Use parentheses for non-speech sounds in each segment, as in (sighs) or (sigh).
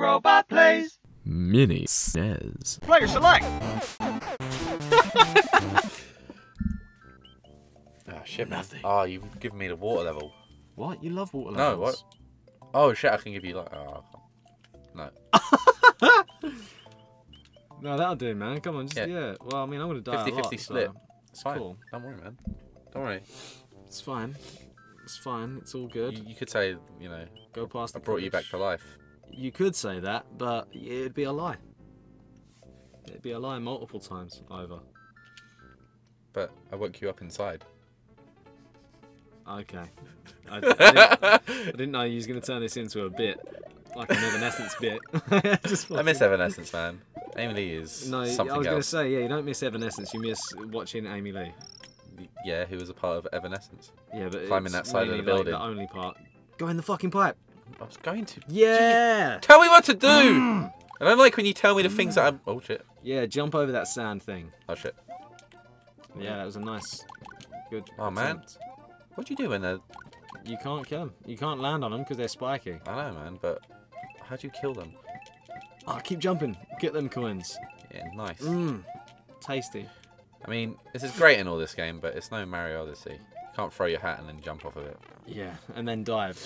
robot plays. Mini says. Player select. Oh (laughs) shit, man. Nothing. Oh, you've given me the water level. What? You love water No, levels? what? Oh shit, I can give you like. Oh, no. (laughs) No, that'll do, man. Come on, just Yeah. yeah. Well, I mean, I'm gonna die 50 a lot, 50 so split. It's fine. cool. Don't worry, man. Don't worry. It's fine. It's fine. It's all good. You, you could say, you know, Go past. I the brought you back to life. You could say that, but it'd be a lie. It'd be a lie multiple times over. But I woke you up inside. Okay. I, I, didn't, I didn't know you was gonna turn this into a bit, like an Evanescence bit. (laughs) I miss Evanescence, man. Amy Lee is No, something I was gonna say, yeah, you don't miss Evanescence. You miss watching Amy Lee. Yeah, who was a part of Evanescence. Yeah, but Climbing that side of the really, like, building. the only part. Go in the fucking pipe. I was going to. Yeah. Tell me what to do! Mm. I don't like when you tell me the things that I'm. Oh shit. Yeah, jump over that sand thing. Oh shit. Yeah, that was a nice, good. Oh, man. What'd you do when they're. You can't kill them. You can't land on them because they're spiky. I know, man, but. how do you kill them? Oh, keep jumping. Get them coins. Yeah, nice. Mmm. Tasty. I mean, this is great in all this game, but it's no Mario Odyssey. You can't throw your hat and then jump off of it. Yeah, and then dive.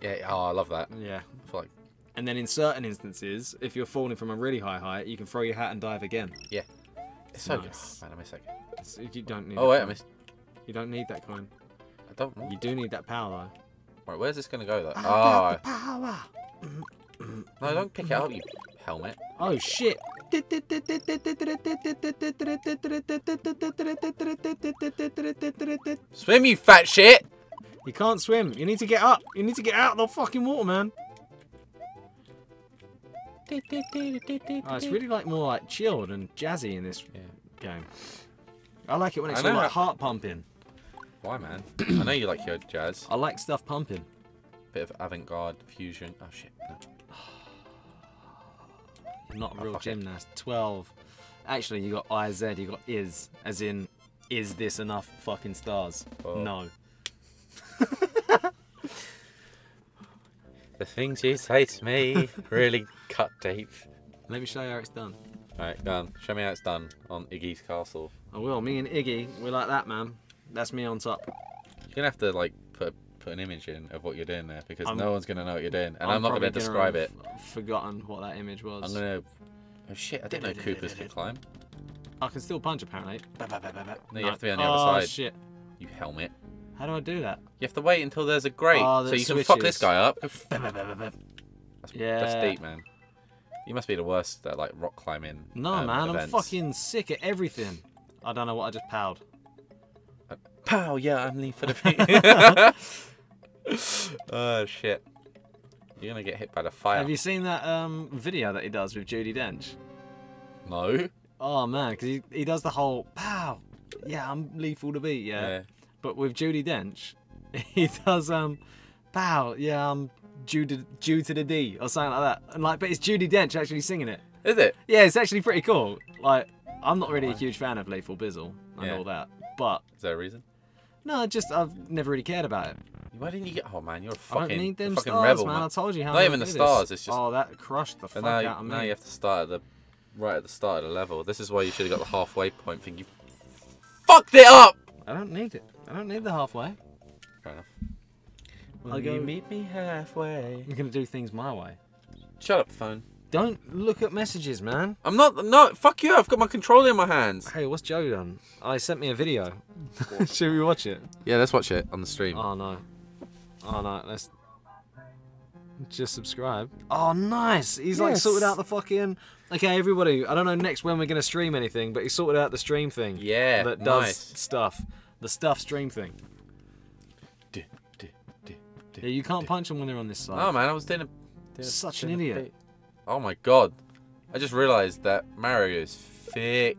Yeah, oh, I love that. Yeah. I feel like, And then in certain instances, if you're falling from a really high height, you can throw your hat and dive again. Yeah. It's so good. nice. Oh, man, I miss that game. So you don't need. Oh, that wait, I missed. You don't need that coin. I don't know. You do need that power Right, where's this going to go, though? Ah. though. Oh, power. no, don't pick it up, you helmet. Oh shit. (laughs) Swim, you fat shit! You can't swim. You need to get up. You need to get out of the fucking water, man. Oh, it's really like more like chilled and jazzy in this Yeah. game. I like it when it's I all like heart pumping. Why, man? I know you like your jazz. I like stuff pumping. Bit of avant-garde fusion. Oh, shit. No. You're not oh, a Oh, real fuck it. gymnast. 12. Actually, you got IZ, you got is, as in, is this enough fucking stars? Oh. No. The things you say to me really cut deep. Let me show you how it's done. Alright, go on. Show me how it's done on Iggy's castle. I will. Me and Iggy, we're like that, man. That's me on top. You're gonna have to like put put an image in of what you're doing there because I'm- no one's gonna know what you're doing, and I'm, not gonna describe it. Forgotten what that image was. I'm gonna. Oh shit! I didn't know Koopas could climb. I can still punch apparently. No, you have to be on the oh, other side. Oh shit. You helmet. How do I do that? You have to wait until there's a grate Oh, so you can fuck this guy up. That's, that's deep, man. You must be the worst at like rock climbing. No, um, man, events. I'm fucking sick at everything. I don't know what I just powed. Pow! Yeah, I'm Lee for the (laughs) (laughs) Oh shit! You're gonna get hit by the fire. Have you seen that um, video that he does with Judi Dench? No. Oh man, because he, he does the whole pow. Yeah, I'm lethal to beat. Yeah. Yeah. But with Judi Dench, (laughs) he does um, pow. Yeah, I'm due to, due to the D or something like that. And like, but it's Judi Dench actually singing it. Is it? Yeah, it's actually pretty cool. Like, I'm not really a huge fan of Lethal Bizzle and Yeah. all that, but Is there a reason? no, I just I've never really cared about it. Why didn't you get? Oh man, you're a fucking, don't need them fucking stars, rebel, man. man. I told you how. Not even the do this. stars, it's just- Oh, that crushed the fuck now, out of me. now you have to start at the right at the start of the level. This is why you should have got the halfway point thing. You fucked it up. I don't need it. I don't need the halfway. Fair enough. I'll Will go- you meet me halfway? I'm gonna do things my way. Shut up, phone. Don't look at messages, man. I'm not. No, fuck you. I've got my controller in my hands. Hey, what's Joe done? Oh, he sent me a video. (laughs) Should we watch it? Yeah, let's watch it on the stream. Oh no. Oh no. Let's just subscribe. Oh, nice. He's like Yes. sorted out the fucking. Okay, everybody. I don't know next when we're gonna stream anything, but he sorted out the stream thing. Yeah, That does nice. stuff. The stuff stream thing. Du- du- du- du- Yeah, you can't punch them when they're on this side. No, man, I was doing a. doing a- Such an doing a idiot. bit. Oh my god. I just realised that Mario is thick.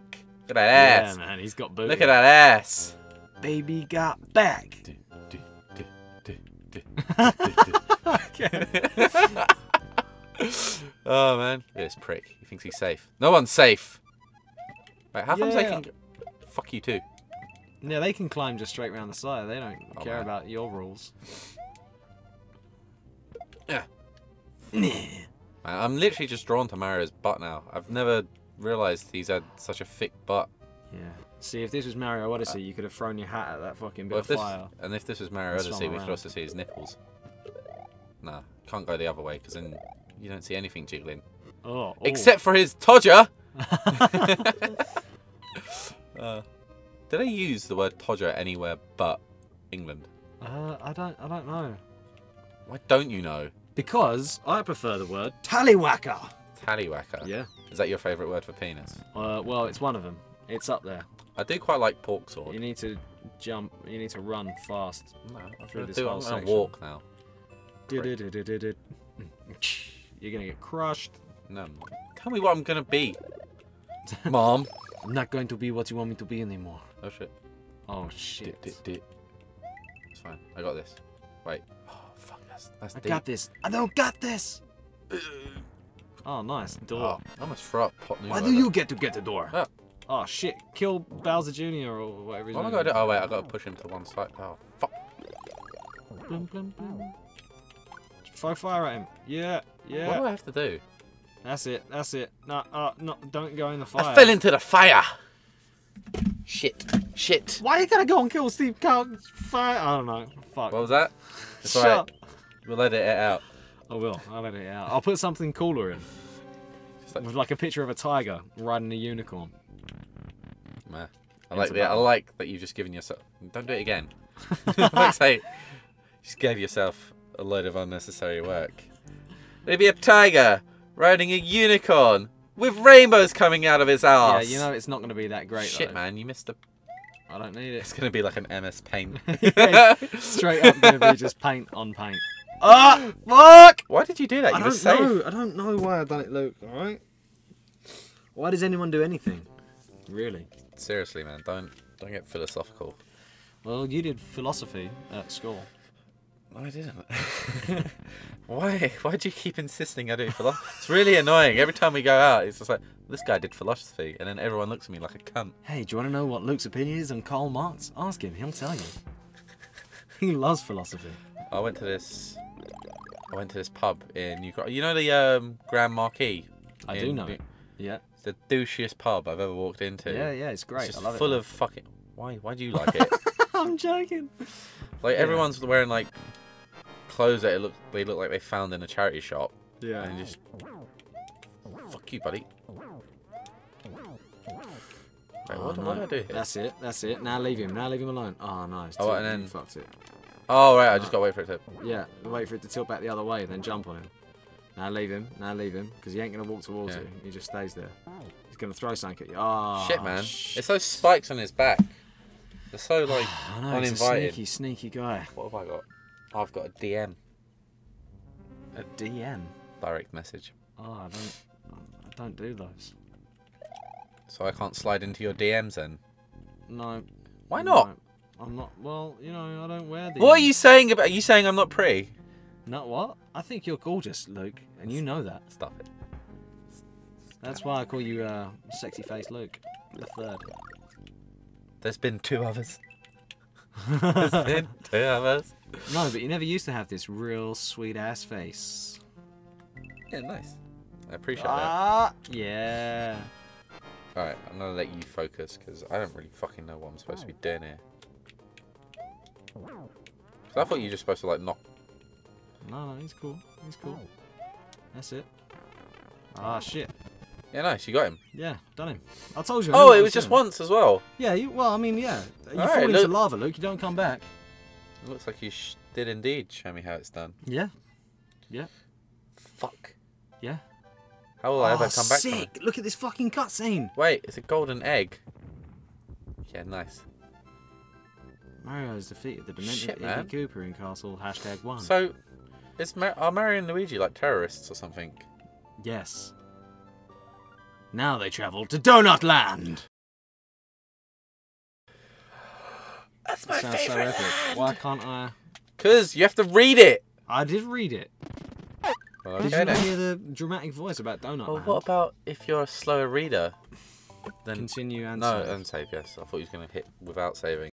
Look at that ass. yeah, ass. man. He's got booty. Look at that ass. Baby got back. Du- du- (laughs) oh man. Look at this prick. He thinks he's safe. No one's safe. Wait, how comes they can. Fuck you too. Yeah, they can climb just straight around the side. They don't Oh, care man. about your rules. Yeah. Man, I'm literally just drawn to Mario's butt now. I've never realised he's had such a thick butt. Yeah. See, if this was Mario Odyssey, you could have thrown your hat at that fucking bit Well, of this, fire. and if this was Mario Odyssey, we could also see his nipples. Nah, can't go the other way because then you don't see anything jiggling. Oh, oh. Except for his Todger! (laughs) (laughs) uh, did I use the word Todger anywhere but England? Uh, I don't, I don't know. Why don't you know? Because I prefer the word tallywhacker. Tallywhacker. Yeah. Is that your favourite word for penis? Uh, well, it's one of them. It's up there. I do quite like pork sword. You need to jump. You need to run fast. No, I'm through this do. whole I'm gonna walk now. (laughs) You're gonna get crushed. No, tell me what I'm gonna be, (laughs) Mom. I'm not going to be what you want me to be anymore. Oh shit. Oh shit! It's fine. I got this. Wait. Oh fuck. That's that's I deep. got this. I don't got this. Oh, nice door. Oh, I almost throw up pot noodle. Why do you get to get the door? Ah. Oh shit! Kill Bowser Jr. or whatever. his What am I name gonna do? Oh wait, I gotta push him to one side. Oh fuck. Blum, blum, blum. Throw fire at him. Yeah, yeah. What do. I have to do? That's it. That's it. No, uh, no, don't go in the fire. I fell into the fire. Shit. Shit. Why are you gonna go and kill Steve Carlton's fire? I don't know. Fuck. What was that? It's Shut alright. up. We'll edit it out. I will. I'll let it out. I'll put something cooler in. Like, With like a picture of a tiger riding a unicorn. Meh. I like the, I like that you've just given yourself. Don't do it again. (laughs) (laughs) like say, just gave yourself a load of unnecessary work. Maybe a tiger riding a unicorn with rainbows coming out of his Yeah, you know it's not gonna be that great. Shit, though. man, you missed the. I don't need it. It's gonna be like an MS Paint. (laughs) Yeah, Straight up gonna be just paint on paint. Ah, fuck! Why did you do that? I You were don't safe. know. I don't know why I done it, Luke. All right. Why does anyone do anything? Really? Seriously, man, don't don't get philosophical. Well, you did philosophy at school. No, I didn't. (laughs) Why? Why do you keep insisting I do philosophy? It's really annoying. Every time we go out, it's just like this guy did philosophy, and then everyone looks at me like a cunt. Hey, do you want to know what Luke's opinion is on Karl Marx? Ask him. He'll tell you. (laughs) he loves philosophy. I went to this. I went to this pub in Newcastle. You know the um, Grand Marquis. I do know New- it. Yeah. It's the douchiest pub I've ever walked into. Yeah, yeah, it's It's great. just I love full it. of fucking. Why? Why do you like it? (laughs) I'm joking. like Yeah. everyone's wearing like clothes that it look they look like they found in a charity shop, Yeah. and just fuck you, buddy. Wait, what, do- what do I do here? That's it. That's it. Now leave him. Now leave him alone. Oh, nice. Oh, and then- fucked it. Oh right, I just uh, gotta wait for it to. Yeah. Wait for it to tilt back the other way, and then jump on him. Now leave him. Now leave him, because he ain't gonna walk towards Yeah. you. He just stays there. Oh. He's gonna throw something at you. Oh, Shit, man! sh- It's those spikes on his back. They're so like (sighs) I know. He's a uninvited. sneaky, sneaky guy. What have I got? I've got a DM, A DM. direct message, Oh, I don't. I don't do those. so I can't slide into your DMs then. No. Why not? no. I'm not. Well, you know, I don't wear these. What are you saying about? Are you saying I'm not pretty? No, what? I think you're gorgeous, Luke, and you know that. Stop it. That's why I call you uh, sexy face Luke, the third. There's been two others. (laughs) There's been two others. No, but you never used to have this real sweet ass face. Yeah, nice. I appreciate that. Ah, yeah. Alright, I'm gonna let you focus because I don't really fucking know what I'm supposed to be doing here. 'Cause I thought you were just supposed to like knock. No, no, he's cool. He's cool. That's it. Ah, shit. Yeah, nice. You got him. Yeah, done him. I told you. I Oh, it was just doing. once as well. Yeah, you, well, I mean, yeah. You Alright, fall into look- lava, Luke. You don't come back. It looks like you sh- did indeed show me how it's done. Yeah. Yeah. Fuck. Yeah. How will I ever oh, come back? sick. Look at this fucking cutscene. Wait, it's a golden egg. Yeah, nice. Mario has defeated the demented Shit, Iggy. Koopa in Castle hashtag one. So, is Mar- are Mario and Luigi like terrorists or something? yes. Now they travel to Donut Land. That's Sounds so epic. Why can't I? Because you have to read it. I did read it. Well, Did you not hear the dramatic voice about Donut Well, Land? what about if you're a slower reader? Then Continue and no, save. unsave. Yes, I thought he was going to hit without saving.